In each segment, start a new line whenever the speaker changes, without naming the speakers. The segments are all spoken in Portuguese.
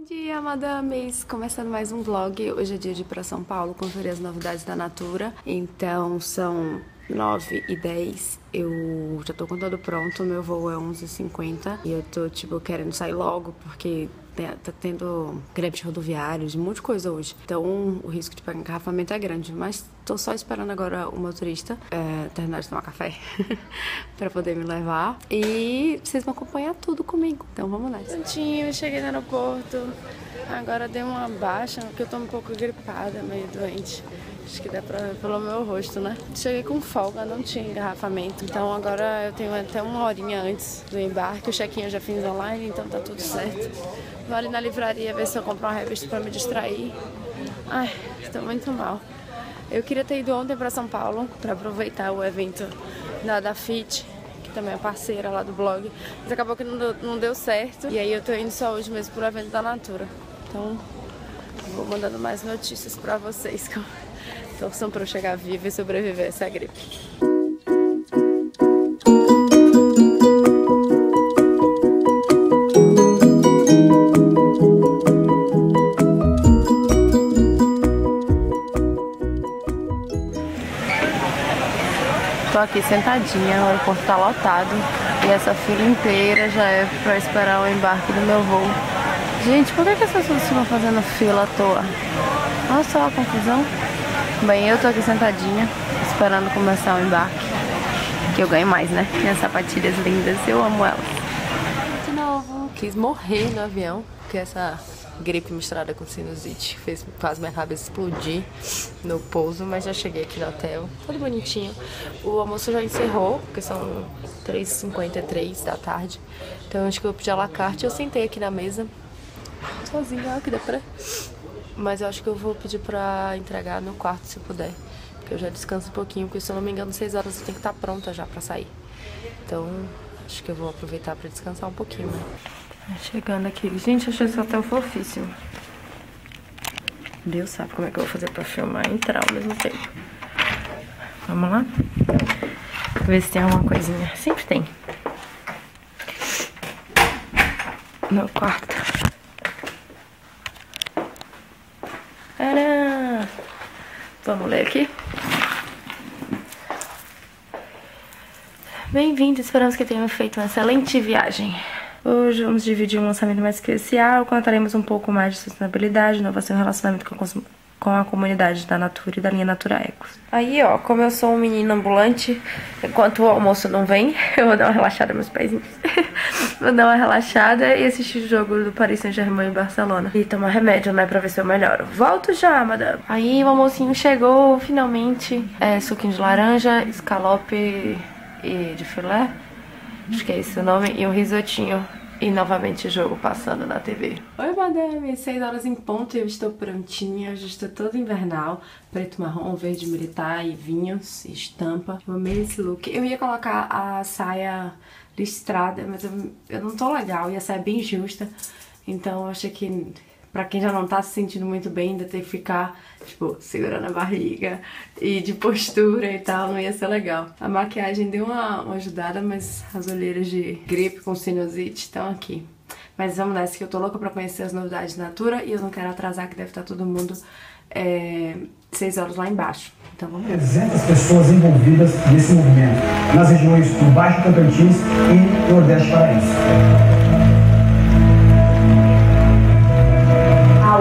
Bom dia, madames! Começando mais um vlog. Hoje é dia de ir pra São Paulo conferir as novidades da Natura. Então são 9 e 10. Eu já tô com tudo pronto. Meu voo é 11h50 e eu tô, tipo, querendo sair logo porque tá tendo greves rodoviários, um monte de coisa hoje. Então o risco de pegar engarrafamento é grande. Mas tô só esperando agora o motorista é, terminar de tomar café pra poder me levar. E vocês vão acompanhar tudo comigo. Então vamos nessa. Prontinho, cheguei no aeroporto. Agora deu uma baixa, porque eu tô um pouco gripada, meio doente. Acho que dá pra pelo meu rosto, né? Cheguei com folga, não tinha engarrafamento. Então agora eu tenho até uma horinha antes do embarque. O check-in eu já fiz online, então tá tudo certo. Vou ali na livraria ver se eu compro uma revista pra me distrair. Ai, tô muito mal. Eu queria ter ido ontem pra São Paulo pra aproveitar o evento da, da FIT que também é parceira lá do blog, mas acabou que não não deu certo. E aí eu tô indo só hoje mesmo pro evento da Natura. Então, vou mandando mais notícias pra vocês. Torçam para eu chegar viva e sobreviver a essa gripe. Aqui sentadinha, o aeroporto tá lotado e essa fila inteira já é pra esperar o embarque do meu voo. Gente, por que, que as pessoas ficam fazendo fila à toa? Olha só a confusão. Bem, eu tô aqui sentadinha, esperando começar o embarque. Que eu ganho mais, né? Minhas sapatilhas lindas, eu amo elas. De novo, quis morrer no avião, porque essa gripe misturada com sinusite fez quase minha cabeça explodir no pouso, mas já cheguei aqui no hotel, tudo bonitinho. O almoço já encerrou, porque são 3h53 da tarde. Então acho que eu pedi a la carte. Eu sentei aqui na mesa, sozinha, olha que dá pra mas eu acho que eu vou pedir pra entregar no quarto, se puder. Porque eu já descanso um pouquinho, porque se eu não me engano, 6 horas eu tenho que estar pronta já pra sair. Então, acho que eu vou aproveitar pra descansar um pouquinho, né? Chegando aqui. Gente, achei esse hotel fofíssimo. Deus sabe como é que eu vou fazer pra filmar e entrar ao mesmo tempo. Vamos lá? Ver se tem alguma coisinha. Sempre tem. Meu quarto. Tcharam! Vamos ler aqui? Bem-vindo, esperamos que tenham feito uma excelente viagem. Hoje vamos dividir um lançamento mais especial, contaremos um pouco mais de sustentabilidade, inovação e relacionamento com, com a comunidade da Natura e da linha Natura Ecos. Aí, ó, como eu sou um menino ambulante, enquanto o almoço não vem, eu vou dar uma relaxada nos pezinhos. vou dar uma relaxada e assistir o jogo do Paris Saint-Germain em Barcelona. E tomar remédio, né, pra ver se eu melhoro. Volto já, madame. Aí o almocinho chegou, finalmente. É, suquinho de laranja, escalope e de filé. Acho que é esse o nome. E um risotinho. E novamente o jogo passando na TV. Oi, madame! 6 horas em ponto e eu estou prontinha. Já estou toda invernal. Preto, marrom, verde militar e vinhos e estampa. Eu amei esse look. Eu ia colocar a saia listrada, mas eu, eu não tô legal. E a saia é bem justa. Então eu achei que pra quem já não tá se sentindo muito bem, ainda ter que ficar, tipo, segurando a barriga e de postura e tal, não ia ser legal. A maquiagem deu uma, uma ajudada, mas as olheiras de gripe com sinusite estão aqui. Mas vamos nessa que eu tô louca pra conhecer as novidades da Natura e eu não quero atrasar que deve estar todo mundo é, seis horas lá embaixo. Então vamos lá. 300
pessoas envolvidas nesse movimento, nas regiões do Baixo Tocantins e Nordeste Paraense.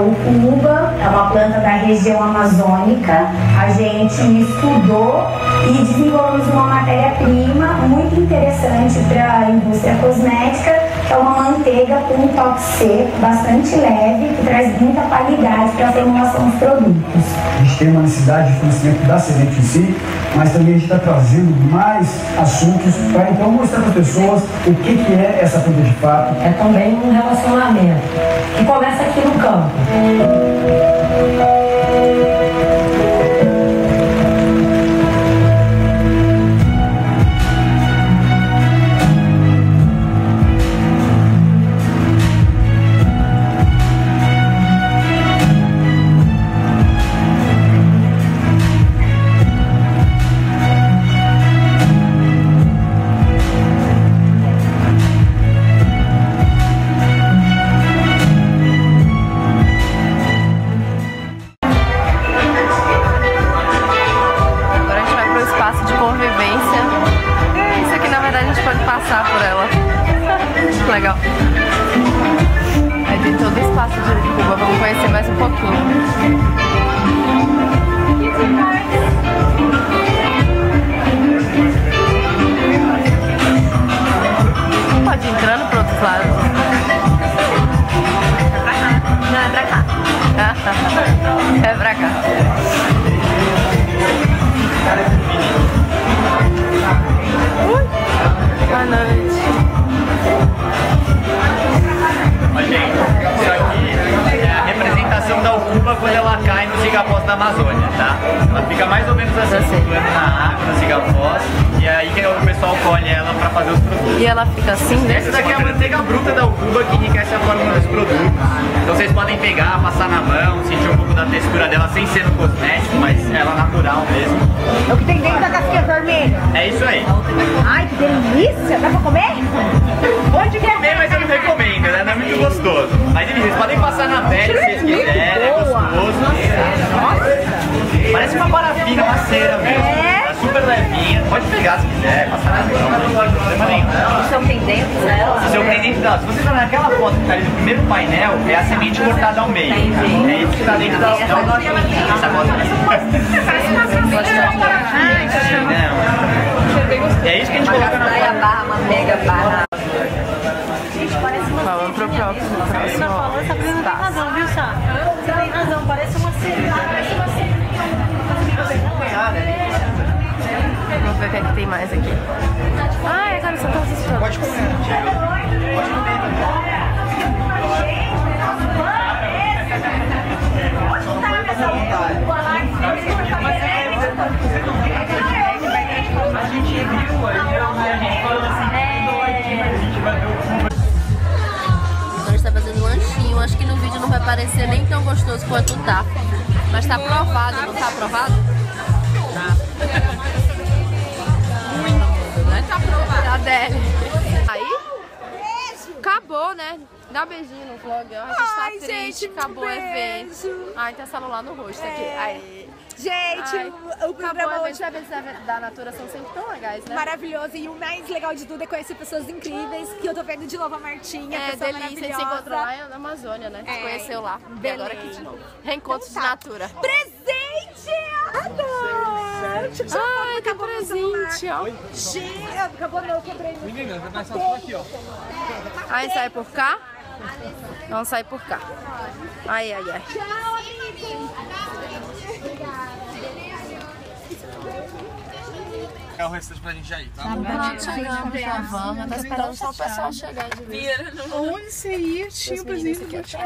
Urucuba, é uma planta da região amazônica. A gente estudou e desenvolvemos uma matéria-prima muito interessante para a indústria cosmética, é uma manteiga com um toque seco, bastante leve, que traz muita qualidade para a formulação dos produtos.
A gente tem uma necessidade de conhecimento da semente em si, mas também a gente está trazendo mais assuntos para então mostrar para as pessoas o que, que é essa planta de fato.
É também um relacionamento que começa aqui no campo.
Amazônia, tá? Ela fica mais ou menos assim, flutuando na água, na cigafós, e é aí que o pessoal colhe ela pra fazer os produtos.
E ela fica assim, né?
Essa daqui é a manteiga bruta da Ucuba que enriquece a fórmula dos produtos. Então vocês podem pegar, passar na mão, sentir um pouco da textura dela sem ser no cosmético, mas ela é natural mesmo.
É o que tem dentro da casquinha vermelha.
É isso aí.
Ai, que delícia! Dá pra comer?
Pode comer, mas eu não recomendo, né? Não é muito cera mesmo. É super levinha, pode pegar se quiser, passar na mão, não tem problema nenhum.
O seu tem dentro dela?
O seu dela. Se você tá naquela foto que tá ali no primeiro painel, é a semente cortada ao meio. É isso que tá dentro da essa gota. Parece uma Não. É isso que a gente coloca na
Ah, agora todos os produtos.
Pode comer. Pode comer. A gente viu aí, a gente falou assim, a gente vai ver o
Agora está fazendo um lanchinho. Acho que no vídeo não vai parecer nem tão gostoso quanto tá. Mas tá aprovado, não tá aprovado? Muito? Tá aprovado. Tá dele. Aí? Acabou, né? Dá um beijinho no vlog. A gente tá
Ai,
triste,
gente,
acabou o evento.
beijo.
Ai, tem celular no rosto aqui. Aí.
Gente,
Ai,
o, o programa hoje
Os eventos da, Natura são sempre tão legais, né?
maravilhoso e o mais legal de tudo é conhecer pessoas incríveis que eu tô vendo de novo a Martinha,
É,
pessoa
delícia, a gente se
maravilhosa.
encontrou lá na Amazônia, né? A gente
É,
conheceu lá. E
beleza.
agora aqui de novo. Reencontros
Então
de
tá.
Natura.
Presente!
Ai,
foto,
tem
acabou celular.
presente, ó.
Gente, acabou não, eu quebrei
Menina, vai passar por aqui, ó.
Aí sai por cá. Vamos sair por cá. Ai, ai, ai.
É o restante pra gente já ir, tá?
Pronto, chegamos já vamos. Tá esperando só o pessoal chegar de vez.
Onde você ia? Tinha presente.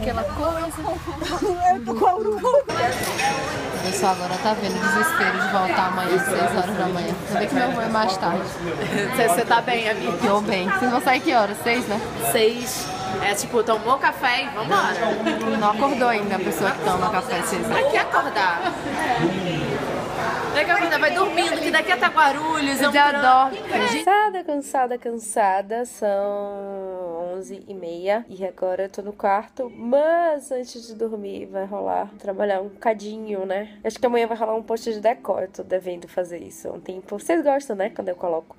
Aquela coisa.
Eu tô com a urubu.
O pessoal agora tá vendo o desespero de voltar amanhã às 6 horas da manhã. Vou ver que meu voo é mais tarde.
Você tá bem, amiga?
Tô bem. Vocês vão sair que horas? 6, né?
Seis. É tipo, tomou café e vambora.
Não acordou ainda a pessoa que toma café às 6
Pra que acordar? Daqui a pouco vai dormindo, que daqui até Guarulhos. é um
Já dorme.
Cansada, cansada, cansada. São 11 e meia e agora eu tô no quarto. Mas antes de dormir vai rolar trabalhar um cadinho, né? Acho que amanhã vai rolar um post de decor. Eu tô devendo fazer isso um tempo. Vocês gostam, né? Quando eu coloco.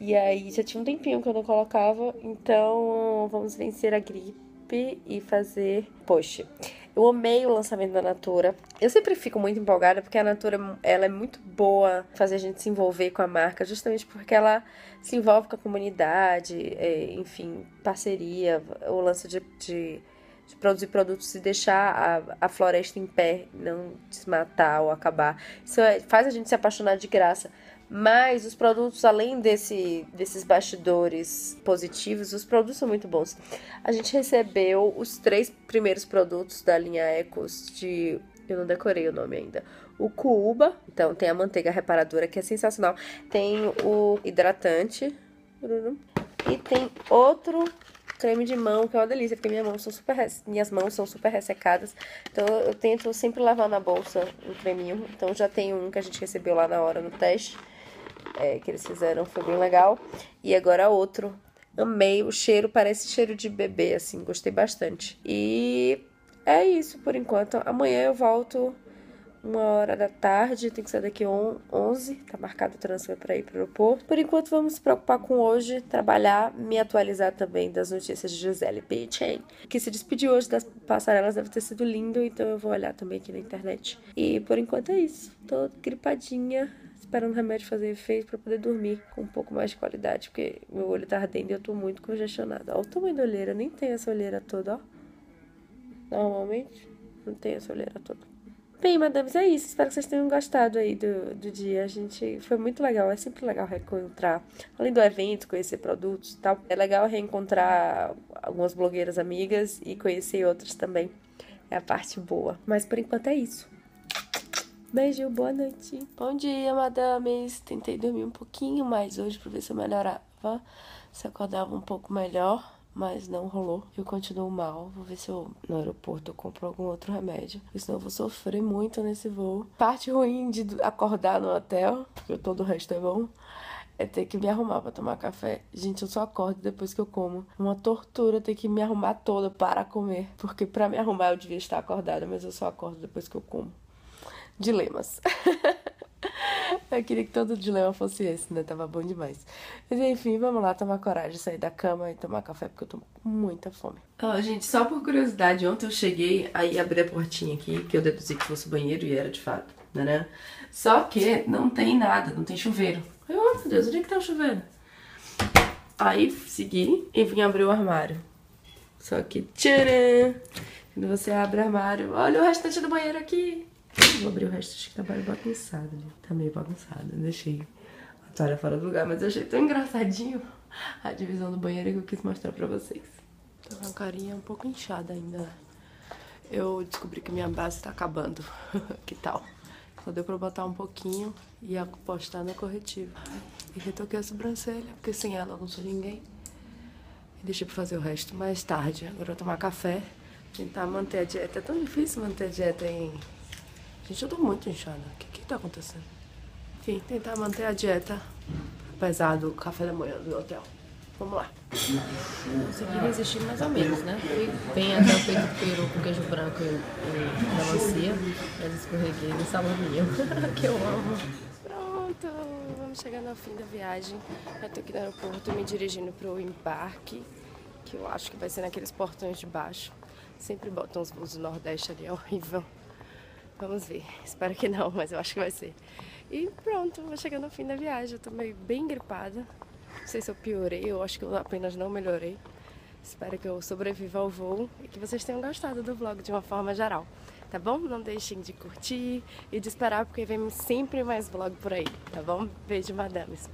E aí já tinha um tempinho que eu não colocava. Então vamos vencer a gripe e fazer post. Eu amei o lançamento da Natura. Eu sempre fico muito empolgada porque a Natura ela é muito boa fazer a gente se envolver com a marca, justamente porque ela se envolve com a comunidade, é, enfim, parceria, o lance de, de, de produzir produtos e deixar a, a floresta em pé, não desmatar ou acabar. Isso é- faz a gente se apaixonar de graça. Mas os produtos, além desse, desses bastidores positivos, os produtos são muito bons. A gente recebeu os três primeiros produtos da linha Ecos de. Eu não decorei o nome ainda. O Cuba, então tem a manteiga reparadora que é sensacional. Tem o hidratante. E tem outro creme de mão, que é uma delícia, porque minha mão são super, minhas mãos são super ressecadas. Então eu tento sempre levar na bolsa um creminho. Então já tem um que a gente recebeu lá na hora no teste, é, que eles fizeram, foi bem legal. E agora outro. Amei, o cheiro parece cheiro de bebê, assim, gostei bastante. E é isso por enquanto. Amanhã eu volto uma hora da tarde, tem que sair daqui on- 11, tá marcado o transfer para ir para o aeroporto. Por enquanto vamos se preocupar com hoje, trabalhar, me atualizar também das notícias de Gisele Bündchen, que se despediu hoje das passarelas, deve ter sido lindo, então eu vou olhar também aqui na internet. E por enquanto é isso, tô gripadinha, esperando o remédio fazer efeito para poder dormir com um pouco mais de qualidade, porque meu olho tá ardendo e eu tô muito congestionada. Olha o tamanho da olheira, nem tem essa olheira toda, ó. Normalmente não tem essa olheira toda. Bem, madames, é isso. Espero que vocês tenham gostado aí do, do dia. A gente foi muito legal. É sempre legal reencontrar, além do evento, conhecer produtos e tal. É legal reencontrar algumas blogueiras amigas e conhecer outras também. É a parte boa. Mas por enquanto é isso. Beijo, boa noite. Bom dia, madames. Tentei dormir um pouquinho mais hoje pra ver se eu melhorava. Se acordava um pouco melhor mas não rolou. Eu continuo mal. Vou ver se eu no aeroporto eu compro algum outro remédio. Senão eu vou sofrer muito nesse voo. Parte ruim de acordar no hotel, porque todo o resto é bom. É ter que me arrumar para tomar café. Gente, eu só acordo depois que eu como. Uma tortura ter que me arrumar toda para comer. Porque para me arrumar eu devia estar acordada, mas eu só acordo depois que eu como. Dilemas. Eu queria que todo dilema fosse esse, né? Tava bom demais. Mas enfim, vamos lá tomar coragem, sair da cama e tomar café, porque eu tô com muita fome. Oh, gente, só por curiosidade, ontem eu cheguei, aí abri a portinha aqui, que eu deduzi que fosse banheiro e era de fato, né? Só que não tem nada, não tem chuveiro. Eu, oh meu Deus, onde é que tá o chuveiro? Aí segui e vim abrir o armário. Só que, tcharam! Quando você abre o armário, olha o restante do banheiro aqui. Vou abrir o resto, acho que tá meio bagunçado ali. Tá meio bagunçado, deixei a toalha fora do lugar, mas eu achei tão engraçadinho a divisão do banheiro que eu quis mostrar pra vocês. Tô com a carinha um pouco inchada ainda. Eu descobri que minha base tá acabando. que tal? Só deu pra botar um pouquinho e apostar no corretivo. E retoquei a sobrancelha, porque sem ela eu não sou ninguém. E deixei pra fazer o resto mais tarde. Agora eu vou tomar café, tentar manter a dieta. É tão difícil manter a dieta em Gente, eu tô muito inchada. O que que tá acontecendo? Enfim, tentar manter a dieta, apesar do café da manhã do hotel. Vamos lá.
Consegui resistir mais ou menos, né? Fui bem até o peito peru com queijo branco e, e melancia, mas escorreguei no salaminho, que eu amo.
Pronto, vamos chegando ao fim da viagem. Eu tô aqui no aeroporto me dirigindo pro embarque, que eu acho que vai ser naqueles portões de baixo. Sempre botam os voos do Nordeste ali, é horrível. Vamos ver. Espero que não, mas eu acho que vai ser. E pronto, vou chegando ao fim da viagem. Eu tô meio bem gripada. Não sei se eu piorei, eu acho que eu apenas não melhorei. Espero que eu sobreviva ao voo e que vocês tenham gostado do vlog de uma forma geral. Tá bom? Não deixem de curtir e de esperar, porque vem sempre mais vlog por aí, tá bom? Beijo, madames.